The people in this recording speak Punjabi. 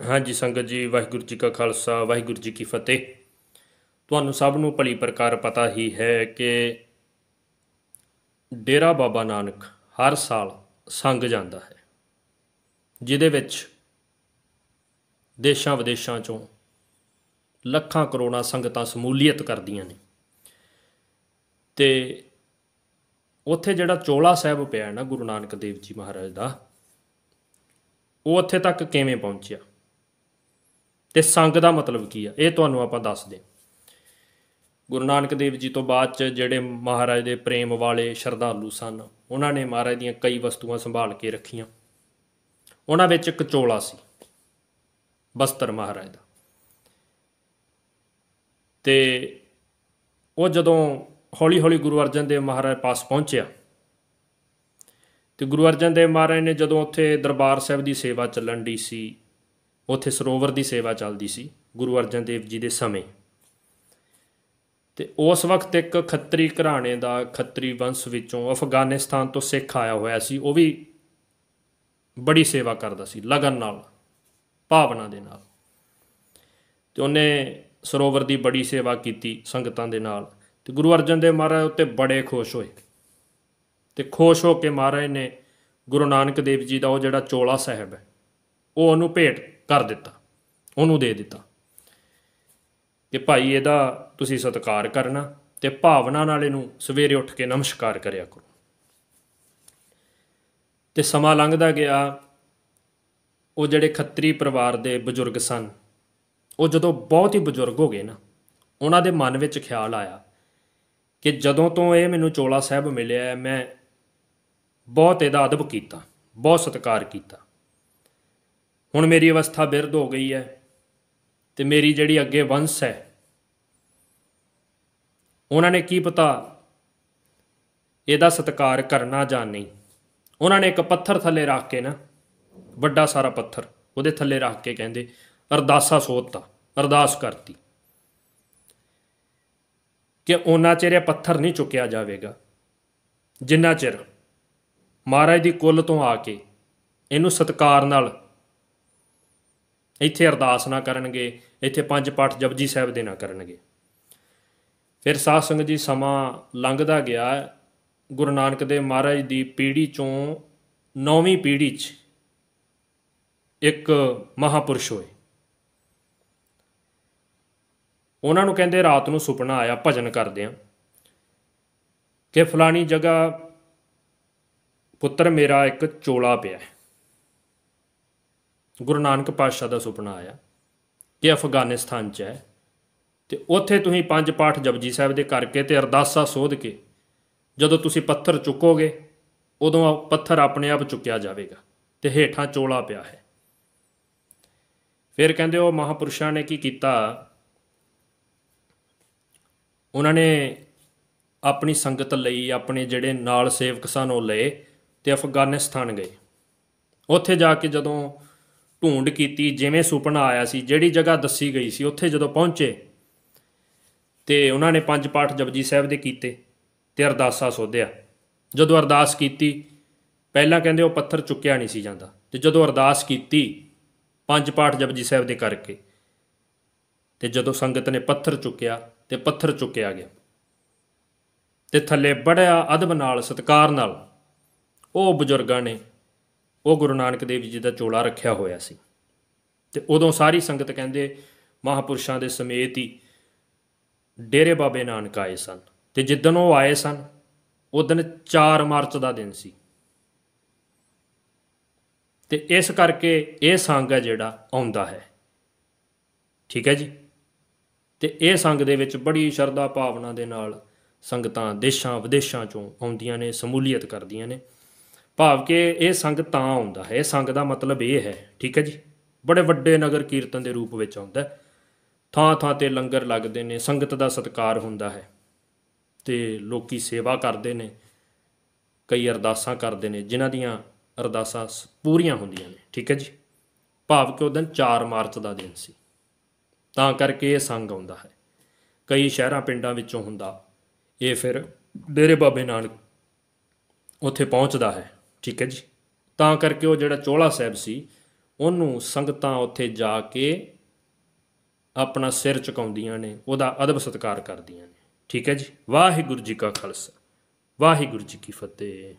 ਹਾਂਜੀ ਸੰਗਤ ਜੀ, ਵਾਹਿਗੁਰੂ ਜੀ ਕਾ ਖਾਲਸਾ, ਵਾਹਿਗੁਰੂ ਜੀ ਕੀ ਫਤਿਹ। ਤੁਹਾਨੂੰ ਸਭ ਨੂੰ ਭਲੀ ਪ੍ਰਕਾਰ ਪਤਾ ਹੀ ਹੈ ਕਿ ਡੇਰਾ ਬਾਬਾ ਨਾਨਕ ਹਰ ਸਾਲ ਸੰਗ ਜਾਂਦਾ ਹੈ, ਜਿਹਦੇ ਵਿੱਚ ਦੇਸ਼ਾਂ ਵਿਦੇਸ਼ਾਂ ਚੋਂ ਲੱਖਾਂ ਕਰੋੜਾਂ ਸੰਗਤਾਂ ਸਮੂਲੀਅਤ ਕਰਦੀਆਂ ਨੇ। ਤੇ ਉੱਥੇ ਜਿਹੜਾ ਚੋਲਾ ਸਾਹਿਬ ਪਿਆ ਨਾ ਗੁਰੂ ਨਾਨਕ ਦੇਵ ਜੀ ਮਹਾਰਾਜ ਦਾ, ਉਹ ਉੱਥੇ ਤੱਕ ਕਿਵੇਂ ਪਹੁੰਚਿਆ? ਤੇ ਸੰਗ ਦਾ ਮਤਲਬ ਕੀ ਆ? ਇਹ ਤੁਹਾਨੂੰ ਆਪਾਂ ਦੱਸਦੇ ਗੁਰੂ ਨਾਨਕ ਦੇਵ ਜੀ ਤੋਂ ਬਾਅਦ ਚ ਜਿਹੜੇ ਮਹਾਰਾਜ ਦੇ ਪ੍ਰੇਮ ਵਾਲੇ ਸ਼ਰਧਾਲੂ ਸਨ, ਉਹਨਾਂ ਨੇ ਮਹਾਰਾਜ ਦੀਆਂ ਕਈ ਵਸਤੂਆਂ ਸੰਭਾਲ ਕੇ ਰੱਖੀਆਂ। ਉਹਨਾਂ ਵਿੱਚ ਇੱਕ ਚੋਲਾ ਸੀ, ਬਸਤਰ ਮਹਾਰਾਜ ਦਾ। ਤੇ ਉਹ ਜਦੋਂ ਹੌਲੀ-ਹੌਲੀ ਗੁਰੂ ਅਰਜਨ ਦੇਵ ਮਹਾਰਾਜ ਪਾਸ ਪਹੁੰਚਿਆ, ਤੇ ਗੁਰੂ ਅਰਜਨ ਦੇਵ ਮਹਾਰਾਜ ਨੇ ਜਦੋਂ ਉੱਥੇ ਦਰਬਾਰ ਸਾਹਿਬ ਦੀ ਸੇਵਾ ਚੱਲਣ ਦੀ ਸੀ ਉੱਥੇ ਸਰੋਵਰ ਦੀ ਸੇਵਾ ਚੱਲਦੀ ਸੀ, ਗੁਰੂ ਅਰਜਨ ਦੇਵ ਜੀ ਦੇ ਸਮੇਂ। ਤੇ ਉਸ ਵਕਤ ਇੱਕ ਖੱਤਰੀ ਘਰਾਣੇ ਦਾ ਖੱਤਰੀ ਵੰਸ਼ ਵਿੱਚੋਂ ਅਫਗਾਨਿਸਤਾਨ ਤੋਂ ਸਿੱਖ ਆਇਆ ਹੋਇਆ ਸੀ, ਉਹ ਵੀ ਬੜੀ ਸੇਵਾ ਕਰਦਾ ਸੀ, ਲਗਨ ਨਾਲ, ਭਾਵਨਾ ਦੇ ਨਾਲ। ਤੇ ਉਹਨੇ ਸਰੋਵਰ ਦੀ ਬੜੀ ਸੇਵਾ ਕੀਤੀ ਸੰਗਤਾਂ ਦੇ ਨਾਲ। ਤੇ ਗੁਰੂ ਅਰਜਨ ਦੇਵ ਮਹਾਰਾਜ ਉੱਤੇ ਬੜੇ ਖੁਸ਼ ਹੋਏ। ਤੇ ਖੁਸ਼ ਹੋ ਕੇ ਮਹਾਰਾਜ ਨੇ ਗੁਰੂ ਨਾਨਕ ਦੇਵ ਜੀ ਦਾ ਉਹ ਜਿਹੜਾ ਚੋਲਾ ਸਾਹਿਬ ਹੈ ਉਹ ਉਹਨੂੰ ਭੇਟ ਕਰ ਦਿੱਤਾ, ਉਹਨੂੰ ਦੇ ਦਿੱਤਾ। ਕਿ ਭਾਈ ਇਹਦਾ ਤੁਸੀਂ ਸਤਿਕਾਰ ਕਰਨਾ ਤੇ ਭਾਵਨਾ ਨਾਲ ਇਹਨੂੰ ਸਵੇਰੇ ਉੱਠ ਕੇ ਨਮਸਕਾਰ ਕਰਿਆ ਕਰੋ। ਤੇ ਸਮਾਂ ਲੰਘਦਾ ਗਿਆ, ਉਹ ਜਿਹੜੇ ਖੱਤਰੀ ਪਰਿਵਾਰ ਦੇ ਬਜ਼ੁਰਗ ਸਨ, ਉਹ ਜਦੋਂ ਬਹੁਤ ਹੀ ਬਜ਼ੁਰਗ ਹੋ ਗਏ ਨਾ, ਉਹਨਾਂ ਦੇ ਮਨ ਵਿੱਚ ਖਿਆਲ ਆਇਆ ਕਿ ਜਦੋਂ ਤੋਂ ਇਹ ਮੈਨੂੰ ਚੋਲਾ ਸਾਹਿਬ ਮਿਲਿਆ, ਮੈਂ ਬਹੁਤ ਇਹਦਾ ਅਦਬ ਕੀਤਾ, ਬਹੁਤ ਸਤਿਕਾਰ ਕੀਤਾ। ਹੁਣ ਮੇਰੀ ਅਵਸਥਾ ਬਿਰਧ ਹੋ ਗਈ ਹੈ ਤੇ ਮੇਰੀ ਜਿਹੜੀ ਅੱਗੇ ਵੰਸ਼ ਹੈ, ਉਹਨਾਂ ਨੇ ਕੀ ਪਤਾ ਇਹਦਾ ਸਤਿਕਾਰ ਕਰਨਾ ਜਾਂ ਨਹੀਂ। ਉਹਨਾਂ ਨੇ ਇੱਕ ਪੱਥਰ ਥੱਲੇ ਰੱਖ ਕੇ ਨਾ, ਵੱਡਾ ਸਾਰਾ ਪੱਥਰ, ਉਹਦੇ ਥੱਲੇ ਰੱਖ ਕੇ ਕਹਿੰਦੇ, ਅਰਦਾਸਾ ਸੋਧਤਾ ਅਰਦਾਸ ਕਰਤੀ। ਕਿ ਉਹਨਾਂ ਚਿਰ ਇਹ ਪੱਥਰ ਨਹੀਂ ਚੁੱਕਿਆ ਜਾਵੇਗਾ। ਜਿੰਨਾ ਚਿਰ ਮਹਾਰਾਜ ਦੀ ਕੁੱਲ ਤੋਂ ਆ ਕੇ ਇਹਨੂੰ ਸਤਕਾਰ ਨਾਲ ਇੱਥੇ ਅਰਦਾਸ ਨਾ ਕਰਨਗੇ, ਇੱਥੇ ਪੰਜ ਪਾਠ ਜਪਜੀ ਸਾਹਿਬ ਦੇ ਨਾ ਕਰਨਗੇ। ਫਿਰ ਸਾਧ ਸੰਗਤ ਜੀ ਸਮਾਂ ਲੰਘਦਾ ਗਿਆ। ਗੁਰੂ ਨਾਨਕ ਦੇਵ ਮਹਾਰਾਜ ਦੀ ਪੀੜ੍ਹੀ ਚੋਂ ਨੌਵੀਂ ਪੀੜ੍ਹੀ 'ਚ ਇੱਕ ਮਹਾਪੁਰਸ਼ ਹੋਏ। ਉਹਨਾਂ ਨੂੰ ਕਹਿੰਦੇ ਰਾਤ ਨੂੰ ਸੁਪਨਾ ਆਇਆ, ਭਜਨ ਕਰਦੇ ਆ। ਕਿ ਫਲਾਣੀ ਜਗ੍ਹਾ ਪੁੱਤਰ ਮੇਰਾ ਇੱਕ ਚੋਲਾ ਪਿਆ ਹੈ। ਗੁਰੂ ਨਾਨਕ ਪਾਤਸ਼ਾਹ ਦਾ ਸੁਪਨਾ ਆਇਆ ਕਿ ਅਫਗਾਨਿਸਤਾਨ 'ਚ ਹੈ ਤੇ ਉੱਥੇ ਤੁਸੀਂ ਪੰਜ ਪਾਠ ਜਪਜੀ ਸਾਹਿਬ ਦੇ ਕਰਕੇ ਤੇ ਅਰਦਾਸਾ ਸੋਧ ਕੇ ਜਦੋਂ ਤੁਸੀਂ ਪੱਥਰ ਚੁੱਕੋਗੇ, ਉਦੋਂ ਪੱਥਰ ਆਪਣੇ ਆਪ ਚੁੱਕਿਆ ਜਾਵੇਗਾ ਤੇ ਹੇਠਾਂ ਚੋਲਾ ਪਿਆ ਹੈ। ਫਿਰ ਕਹਿੰਦੇ ਉਹ ਮਹਾਪੁਰਸ਼ਾਂ ਨੇ ਕੀ ਕੀਤਾ? ਉਹਨਾਂ ਨੇ ਆਪਣੀ ਸੰਗਤ ਲਈ, ਆਪਣੇ ਜਿਹੜੇ ਨਾਲ ਸੇਵਕ ਸਨ ਉਹ ਲਏ ਤੇ ਅਫਗਾਨਿਸਤਾਨ ਗਏ। ਉੱਥੇ ਜਾ ਕੇ ਜਦੋਂ ਢੂੰਡ ਕੀਤੀ, ਜਿਵੇਂ ਸੁਪਨਾ ਆਇਆ ਸੀ, ਜਿਹੜੀ ਜਗ੍ਹਾ ਦੱਸੀ ਗਈ ਸੀ, ਉੱਥੇ ਜਦੋਂ ਪਹੁੰਚੇ, ਤੇ ਉਹਨਾਂ ਨੇ ਪੰਜ ਪਾਠ ਜਪਜੀ ਸਾਹਿਬ ਦੇ ਕੀਤੇ ਤੇ ਅਰਦਾਸਾ ਸੋਧਿਆ। ਜਦੋਂ ਅਰਦਾਸ ਕੀਤੀ, ਪਹਿਲਾਂ ਕਹਿੰਦੇ ਉਹ ਪੱਥਰ ਚੁੱਕਿਆ ਨਹੀਂ ਸੀ ਜਾਂਦਾ। ਤੇ ਜਦੋਂ ਅਰਦਾਸ ਕੀਤੀ, ਪੰਜ ਪਾਠ ਜਪਜੀ ਸਾਹਿਬ ਦੇ ਕਰਕੇ, ਤੇ ਜਦੋਂ ਸੰਗਤ ਨੇ ਪੱਥਰ ਚੁੱਕਿਆ, ਤੇ ਪੱਥਰ ਚੁੱਕਿਆ ਗਿਆ। ਤੇ ਥੱਲੇ ਬੜਿਆ ਅਦਬ ਨਾਲ, ਸਤਕਾਰ ਨਾਲ, ਉਹ ਬਜ਼ੁਰਗਾਂ ਨੇ ਉਹ ਗੁਰੂ ਨਾਨਕ ਦੇਵ ਜੀ ਦਾ ਚੋਲਾ ਰੱਖਿਆ ਹੋਇਆ ਸੀ। ਤੇ ਉਦੋਂ ਸਾਰੀ ਸੰਗਤ ਕਹਿੰਦੇ ਮਹਾਪੁਰਸ਼ਾਂ ਦੇ ਸਮੇਤ ਹੀ ਡੇਰੇ ਬਾਬੇ ਨਾਨਕ ਆਏ ਸਨ। ਤੇ ਜਿੱਦਣ ਉਹ ਆਏ ਸਨ ਉਹ ਦਿਨ 4 ਮਾਰਚ ਦਾ ਦਿਨ ਸੀ। ਤੇ ਇਸ ਕਰਕੇ ਇਹ ਸੰਗ ਹੈ ਜਿਹੜਾ ਆਉਂਦਾ ਹੈ। ਠੀਕ ਹੈ ਜੀ? ਤੇ ਇਹ ਸੰਗ ਦੇ ਵਿੱਚ ਬੜੀ ਸ਼ਰਧਾ ਭਾਵਨਾ ਦੇ ਨਾਲ ਸੰਗਤਾਂ ਦੇਸ਼ਾਂ ਵਿਦੇਸ਼ਾਂ ਚੋਂ ਆਉਂਦੀਆਂ ਨੇ, ਸਮੂਲੀਅਤ ਕਰਦੀਆਂ ਨੇ। ਭਾਵ ਕਿ ਇਹ ਸੰਗ ਤਾਂ ਆਉਂਦਾ ਹੈ। ਇਹ ਸੰਗ ਦਾ ਮਤਲਬ ਇਹ ਹੈ, ਠੀਕ ਹੈ ਜੀ? ਬੜੇ ਵੱਡੇ ਨਗਰ ਕੀਰਤਨ ਦੇ ਰੂਪ ਵਿੱਚ ਆਉਂਦਾ ਥਾਂ ਥਾਂ ਤੇ ਲੰਗਰ ਲੱਗਦੇ ਨੇ, ਸੰਗਤ ਦਾ ਸਤਿਕਾਰ ਹੁੰਦਾ ਹੈ ਤੇ ਲੋਕੀ ਸੇਵਾ ਕਰਦੇ ਨੇ, ਕਈ ਅਰਦਾਸਾਂ ਕਰਦੇ ਨੇ, ਜਿਨ੍ਹਾਂ ਦੀਆਂ ਅਰਦਾਸਾਂ ਸ- ਪੂਰੀਆਂ ਹੁੰਦੀਆਂ ਨੇ, ਠੀਕ ਹੈ ਜੀ? ਭਾਵ ਕਿ ਉਹ ਦਿਨ 4 ਮਾਰਚ ਦਾ ਦਿਨ ਸੀ। ਤਾਂ ਕਰਕੇ ਇਹ ਸੰਗ ਆਉਂਦਾ ਹੈ। ਕਈ ਸ਼ਹਿਰਾਂ ਪਿੰਡਾਂ ਵਿੱਚੋਂ ਹੁੰਦਾ। ਇਹ ਫਿਰ ਡੇਰੇ ਬਾਬੇ ਨਾਨਕ ਉੱਥੇ ਪਹੁੰਚਦਾ ਹੈ। ਠੀਕ ਹੈ ਜੀ। ਤਾਂ ਕਰਕੇ ਉਹ ਜਿਹੜਾ ਚੋਲਾ ਸਾਹਿਬ ਸੀ, ਉਹਨੂੰ ਸੰਗਤਾਂ ਉੱਥੇ ਜਾ ਕੇ ਆਪਣਾ ਸਿਰ ਝੁਕਾਉਂਦੀਆਂ ਨੇ, ਉਹਦਾ ਅਦਬ ਸਤਿਕਾਰ ਕਰਦੀਆਂ ਨੇ। ਠੀਕ ਹੈ ਜੀ। ਵਾਹਿਗੁਰੂ ਜੀ ਕਾ ਖਾਲਸਾ। ਵਾਹਿਗੁਰੂ ਜੀ ਕੀ ਫਤਿਹ।